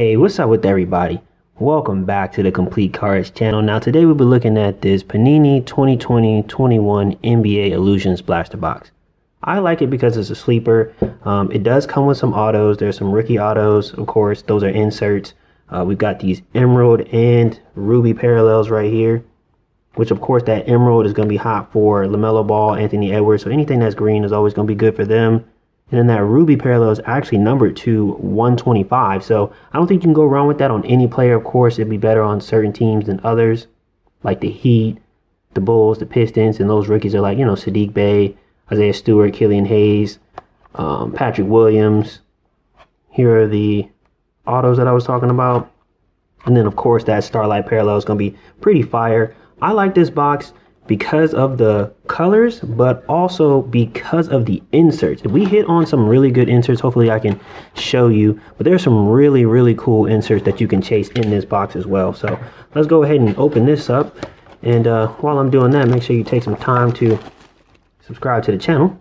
Hey, what's up with everybody? Welcome back to the Complete Cards channel. Now, today we'll be looking at this Panini 2020-21 NBA Illusions Blaster Box. I like it because it's a sleeper. Um, it does come with some autos. There's some rookie autos, of course. Those are inserts. Uh, we've got these emerald and ruby parallels right here, which of course that emerald is going to be hot for LaMelo Ball, Anthony Edwards. So anything that's green is always going to be good for them. And then that ruby parallel is actually numbered to 125. So I don't think you can go wrong with that on any player. Of course, it'd be better on certain teams than others, like the Heat, the Bulls, the Pistons, and those rookies are like, you know, Saddiq Bey, Isaiah Stewart, Killian Hayes, um, Patrick Williams. Here are the autos that I was talking about. And then, of course, that Starlight Parallel is going to be pretty fire. I like this box because of the colors, but also because of the inserts. If we hit on some really good inserts, hopefully I can show you, but there's some really, really cool inserts that you can chase in this box as well. So let's go ahead and open this up. And uh, while I'm doing that, make sure you take some time to subscribe to the channel.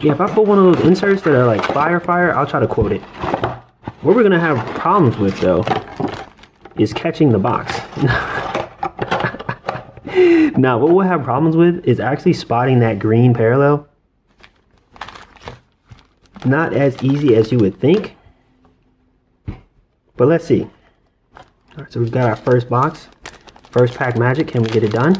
Yeah, if I put one of those inserts that are like fire fire, I'll try to quote it. What we're gonna have problems with though is catching the box. now, what we'll have problems with is actually spotting that green parallel. Not as easy as you would think. But let's see. All right, so we've got our first box. First pack magic. Can we get it done?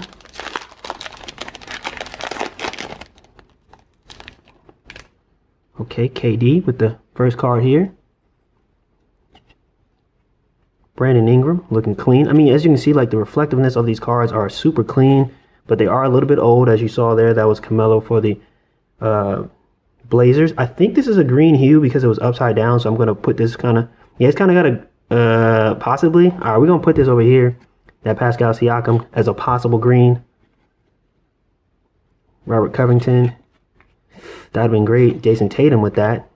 Okay, KD with the first card here. Brandon Ingram looking clean. I mean, as you can see, like the reflectiveness of these cards are super clean, but they are a little bit old, as you saw there. That was Carmelo for the uh, Blazers. I think this is a green hue because it was upside down, so I'm going to put this kind of, yeah, it's kind of got a, uh, possibly. All right, we're going to put this over here, that Pascal Siakam, as a possible green. Robert Covington. That would have been great. Jayson Tatum with that.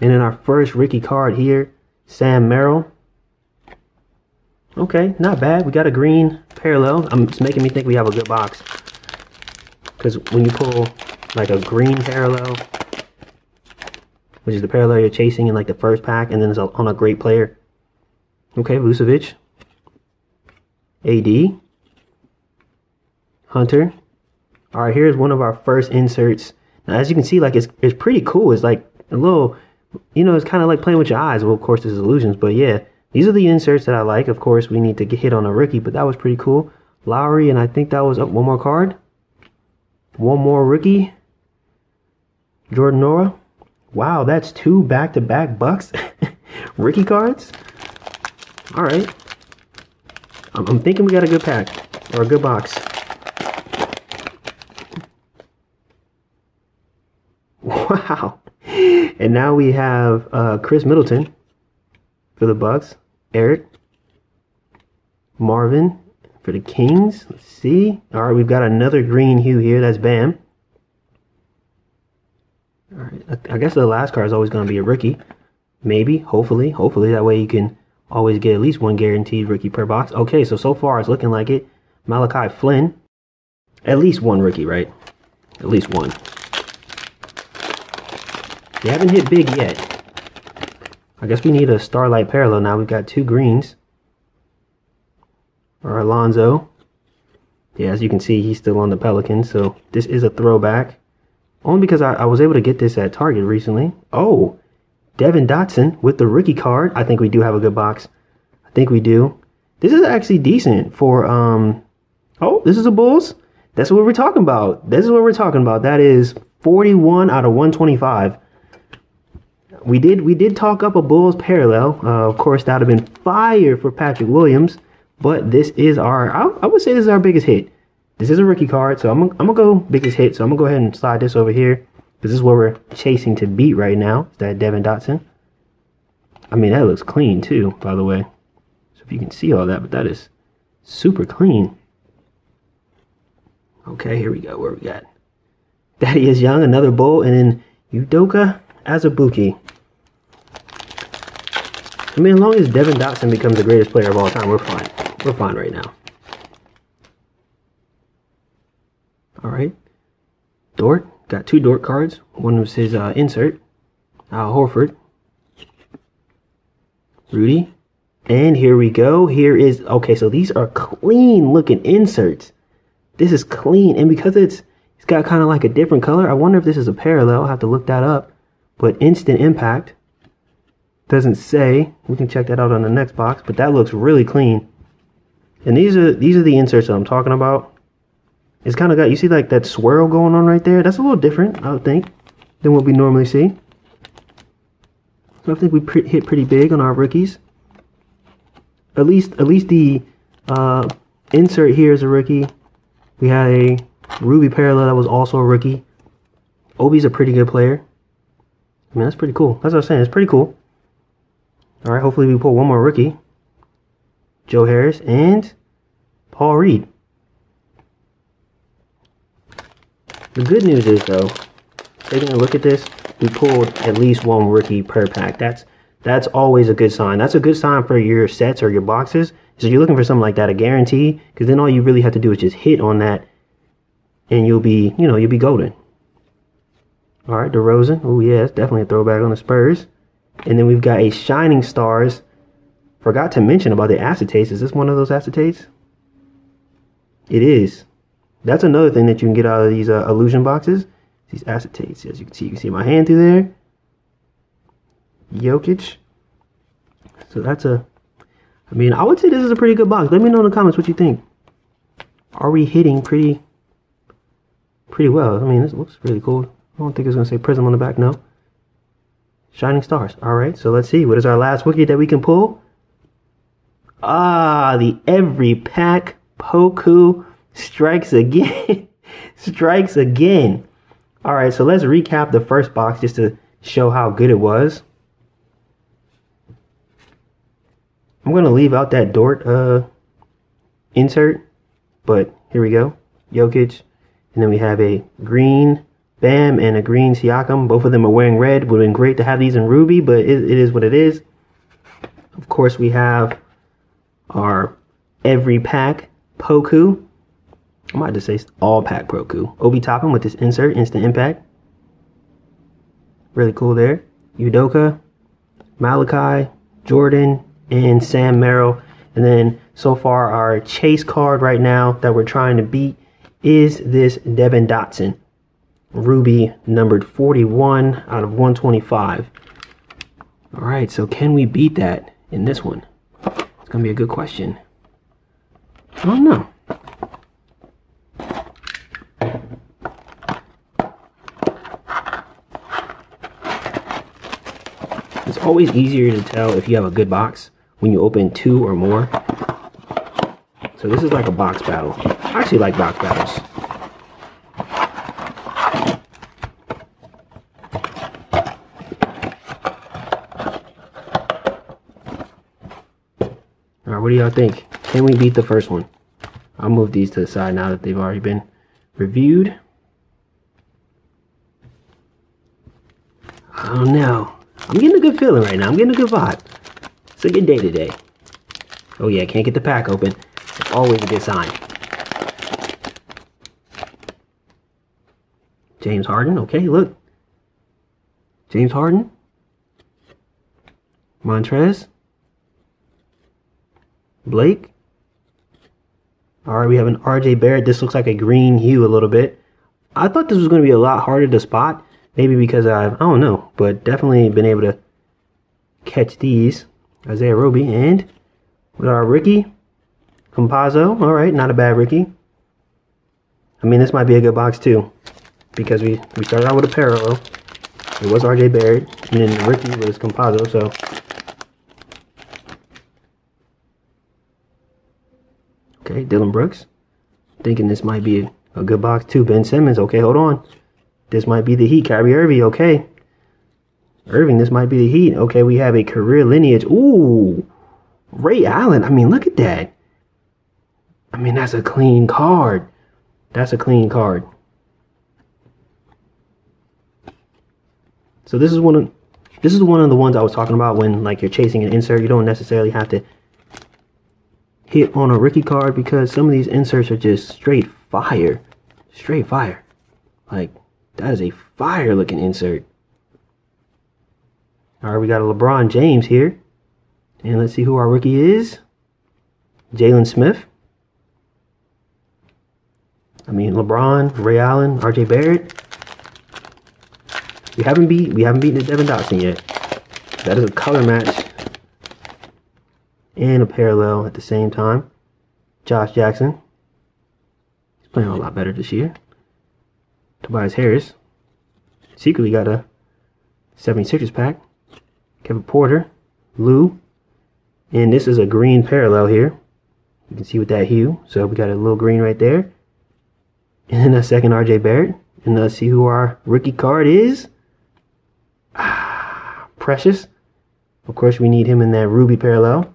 And then our first Ricky card here, Sam Merrill. Okay, not bad. We got a green parallel. Um, it's making me think we have a good box. Because when you pull like a green parallel, which is the parallel you're chasing in like the first pack, and then it's on a great player. Okay, Vucevic. AD. Hunter. All right, here's one of our first inserts. Now, as you can see, like it's, it's pretty cool. It's like a little, you know, it's kind of like playing with your eyes. Well, of course, this is illusions, but yeah, these are the inserts that I like. Of course, we need to get hit on a rookie, but that was pretty cool. Lowry, and I think that was up one more card. One more rookie. Jordan Nwora. Wow, that's two back-to-back -back Bucks rookie cards. All right. I'm, I'm thinking we got a good pack or a good box. Wow. And now we have uh, Khris Middleton for the Bucks. Eric, Marvin for the Kings. Let's see. All right, we've got another green hue here. That's Bam. All right, I guess the last card is always going to be a rookie. Maybe, hopefully, hopefully that way you can always get at least one guaranteed rookie per box. Okay, so so far it's looking like it. Malachi Flynn, at least one rookie, right? At least one. They haven't hit big yet. I guess we need a Starlight Parallel now. We've got two greens. Or Alonzo. Yeah, as you can see, he's still on the Pelicans. So this is a throwback. Only because I, I was able to get this at Target recently. Oh, Devon Dotson with the rookie card. I think we do have a good box. I think we do. This is actually decent for, um, oh, this is a Bulls. That's what we're talking about. This is what we're talking about. That is 41 out of 125 we did we did talk up a Bulls parallel. Uh, of course, that would have been fire for Patrick Williams. But this is our I, I, would say this is our biggest hit. This is a rookie card, so I'm I'm gonna go biggest hit. So I'm gonna go ahead and slide this over here. This is what we're chasing to beat right now. Is that Devon Dotson? I mean that looks clean too, by the way. So if you can see all that, but that is super clean. Okay, here we go. Where we got? Thaddeus Young, another bull, and then Udoka Azubuike. I mean, as long as Devon Dotson becomes the greatest player of all time, we're fine. We're fine right now. All right. Dort. Got two Dort cards. One was his uh, insert. Al Horford. Rudy. And here we go. Here is, okay, so these are clean looking inserts. This is clean. And because it's, it's got kind of like a different color, I wonder if this is a parallel. I'll have to look that up. But Instant Impact doesn't say. We can check that out on the next box, but that looks really clean. And these are these are the inserts that I'm talking about. It's kind of got, you see like that swirl going on right there? That's a little different, I would think, than what we normally see. So I think we pre hit pretty big on our rookies. At least, at least the uh, insert here is a rookie. We had a Ruby Parallel that was also a rookie. Obi's a pretty good player. I mean, that's pretty cool. That's what I was saying. It's pretty cool. All right, hopefully we pull one more rookie. Joe Harris and Paul Reed. The good news is though, taking a look at this, we pulled at least one rookie per pack. That's that's always a good sign. That's a good sign for your sets or your boxes. So you're looking for something like that, a guarantee, because then all you really have to do is just hit on that, and you'll be, you know, you'll be golden. All right, DeRozan. Oh yeah, it's definitely a throwback on the Spurs. And then we've got a Shining Stars. Forgot to mention about the acetates. Is this one of those acetates? It is. That's another thing that you can get out of these uh, illusion boxes. These acetates. As you can see, you can see my hand through there. Jokic. So that's a. I mean, I would say this is a pretty good box. Let me know in the comments what you think. Are we hitting pretty, pretty well? I mean, this looks really cool. I don't think it's gonna say Prism on the back. No. Shining Stars. All right. So let's see. What is our last wiki that we can pull? Ah, the every pack Poku strikes again. strikes again. All right, so let's recap the first box just to show how good it was. I'm going to leave out that Dort uh, insert, but here we go. Jokic, and then we have a green Bam and a green Siakam. Both of them are wearing red. Would have been great to have these in Ruby, but it, it is what it is. Of course, we have our every pack Poku. I might just say all pack Poku. Obi Toppin with this insert, instant impact. Really cool there. Udoka, Malachi, Jordan, and Sam Merrill. And then so far our chase card right now that we're trying to beat is this Devon Dotson. Ruby numbered 41 out of 125. All right, so can we beat that in this one? It's going to be a good question. I don't know. It's always easier to tell if you have a good box when you open two or more. So this is like a box battle. I actually like box battles. Y'all think? Can we beat the first one? I'll move these to the side now that they've already been reviewed. I don't know. I'm getting a good feeling right now. I'm getting a good vibe. It's a good day today. Oh yeah, can't get the pack open. It's always a good sign. James Harden, okay, look. James Harden. Montrez. Blake. All right, we have an RJ Barrett. This looks like a green hue a little bit. I thought this was going to be a lot harder to spot. Maybe because I've, I don't know, but definitely been able to catch these. Isaiah Roby and with our Ricky Campazzo. All right, not a bad Ricky. I mean, this might be a good box too because we, we started out with a parallel. It was RJ Barrett and then Ricky was Campazzo, so Okay, Dillon Brooks. Thinking this might be a, a good box too. Ben Simmons. Okay, hold on. This might be the Heat. Kyrie Irving. Okay. Irving, this might be the Heat. Okay, we have a career lineage. Ooh. Ray Allen. I mean, look at that. I mean, that's a clean card. That's a clean card. So this is one of this is one of the ones I was talking about when like you're chasing an insert. You don't necessarily have to hit on a rookie card because some of these inserts are just straight fire. Straight fire. Like, that is a fire looking insert. All right, we got a LeBron James here. And let's see who our rookie is. Jalen Smith. I mean, LeBron, Ray Allen, RJ Barrett. We haven't beat we haven't beaten the Devon Dotson yet. That is a color match and a parallel at the same time. Josh Jackson. He's playing a lot better this year. Tobias Harris. Secretly got a 76ers pack. Kevin Porter. Lou. And this is a green parallel here. You can see with that hue. So we got a little green right there. And then a second RJ Barrett. And let's see who our rookie card is. Ah, Precious. Of course, we need him in that ruby parallel.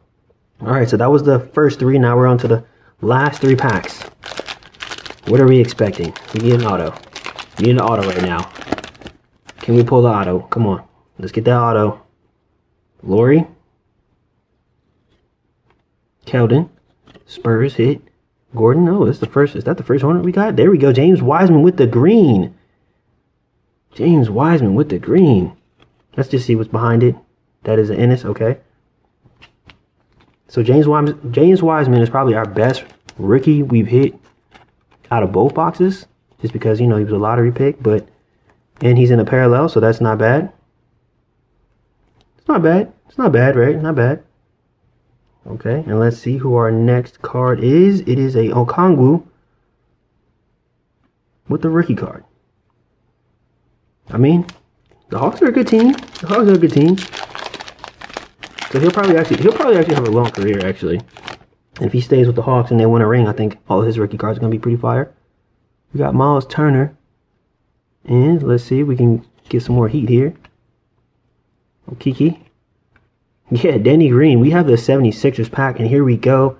All right, so that was the first three. Now we're on to the last three packs. What are we expecting? We need an auto. We need an auto right now. Can we pull the auto? Come on. Let's get that auto. Lowry. Keldon. Spurs hit. Gordon. Oh, that's the first. Is that the first Hornet we got? There we go. James Wiseman with the green. James Wiseman with the green. Let's just see what's behind it. That is an Ennis. Okay. So James Wiseman, James Wiseman is probably our best rookie we've hit out of both boxes, just because you know he was a lottery pick, but and he's in a parallel, so that's not bad. It's not bad. It's not bad, right? Not bad. Okay, and let's see who our next card is. It is a Okongwu with the rookie card. I mean, the Hawks are a good team. The Hawks are a good team. So he'll probably actually he'll probably actually have a long career actually. And if he stays with the Hawks and they win a ring, I think all his rookie cards are gonna be pretty fire. We got Miles Turner. And let's see if we can get some more heat here. Oh, Kiki. Yeah, Danny Green. We have the 76ers pack, and here we go.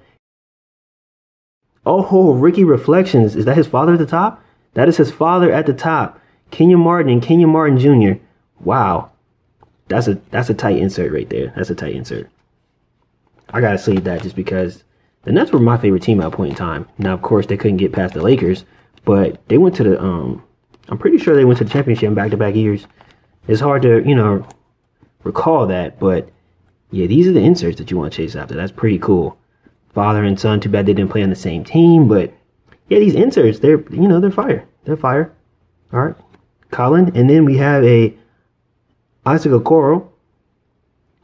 Oh, Ricky Reflections. Is that his father at the top? That is his father at the top. Kenyon Martin and Kenyon Martin Jr. Wow. That's a that's a tight insert right there. That's a tight insert. I gotta sleeve that just because the Nets were my favorite team at a point in time. Now, of course, they couldn't get past the Lakers, but they went to the um. I'm pretty sure they went to the championship in back-to-back years. It's hard to you know recall that, but yeah, these are the inserts that you want to chase after. That's pretty cool. Father and son. Too bad they didn't play on the same team, but yeah, these inserts they're you know they're fire. They're fire. All right, Collin, and then we have a Isaac Okoro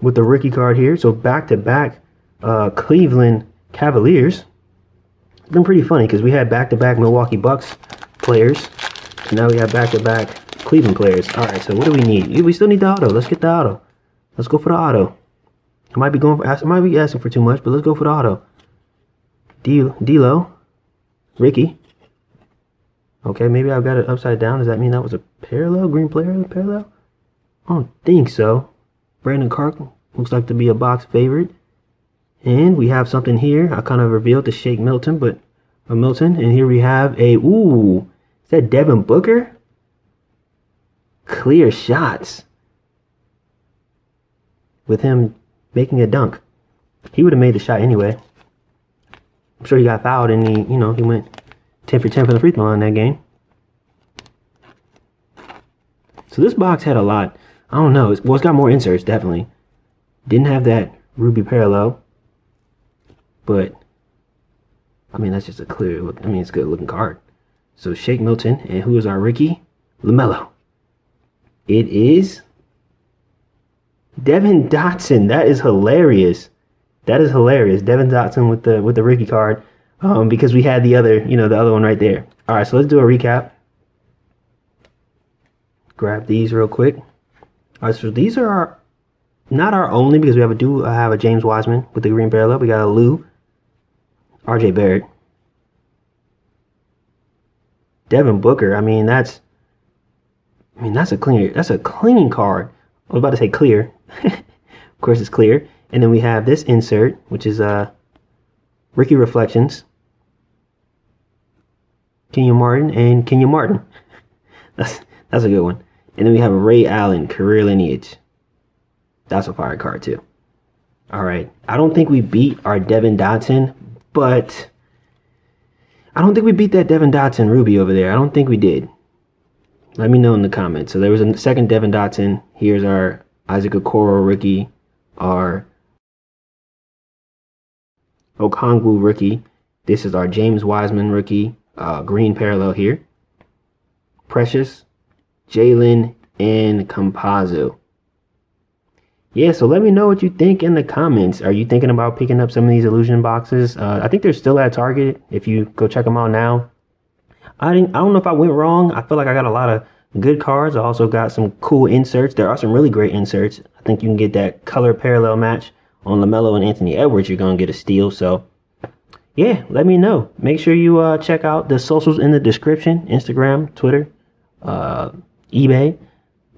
with the rookie card here. So back to back uh, Cleveland Cavaliers. It's been pretty funny because we had back to back Milwaukee Bucks players. And now we have back to back Cleveland players. All right, so what do we need? We still need the auto. Let's get the auto. Let's go for the auto. I might be going for, I might be asking for too much, but let's go for the auto. D D'Lo, Ricky. Okay, maybe I've got it upside down. Does that mean that was a parallel green player? Parallel? I don't think so. Brandon Clarke looks like to be a box favorite. And we have something here. I kind of revealed the Shake Milton, but a Milton. And here we have a ooh. Is that Devin Booker? Clear shots. With him making a dunk. He would have made the shot anyway. I'm sure he got fouled and he, you know, he went 10 for 10 for the free throw in that game. So this box had a lot I don't know. Well, it's got more inserts, definitely. Didn't have that ruby parallel. But, I mean, that's just a clear look. I mean, it's a good looking card. So, Shake Milton. And who is our Ricky? LaMelo. It is Devon Dotson. That is hilarious. That is hilarious. Devon Dotson with the with the Ricky card. Um, because we had the other, you know, the other one right there. All right, so let's do a recap. Grab these real quick. All right, so these are our, not our only because we have a do have a James Wiseman with the green parallel. We got a Lou, R.J. Barrett, Devin Booker. I mean that's, I mean that's a clean that's a clean card. I was about to say clear. of course it's clear. And then we have this insert, which is uh Ricky Reflections, Kenyon Martin, and Kenyon Martin. that's that's a good one. And then we have Ray Allen career lineage. That's a fire card too. All right. I don't think we beat our Devon Dotson, but I don't think we beat that Devon Dotson Ruby over there. I don't think we did. Let me know in the comments. So there was a second Devon Dotson. Here's our Isaac Okoro rookie, our Okongwu rookie. This is our James Wiseman rookie, uh, green parallel here. Precious, Jalen, and Campazzo. Yeah, so let me know what you think in the comments. Are you thinking about picking up some of these illusion boxes? Uh, I think they're still at Target. If you go check them out now, I didn't. I don't know if I went wrong. I feel like I got a lot of good cards. I also got some cool inserts. There are some really great inserts. I think you can get that color parallel match on LaMelo and Anthony Edwards. You're gonna get a steal. So yeah, let me know. Make sure you uh, check out the socials in the description: Instagram, Twitter, uh, eBay.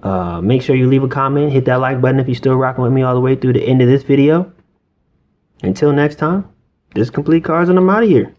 Uh, make sure you leave a comment, hit that like button if you're still rocking with me all the way through the end of this video. Until next time, this complete cards and I'm out of here.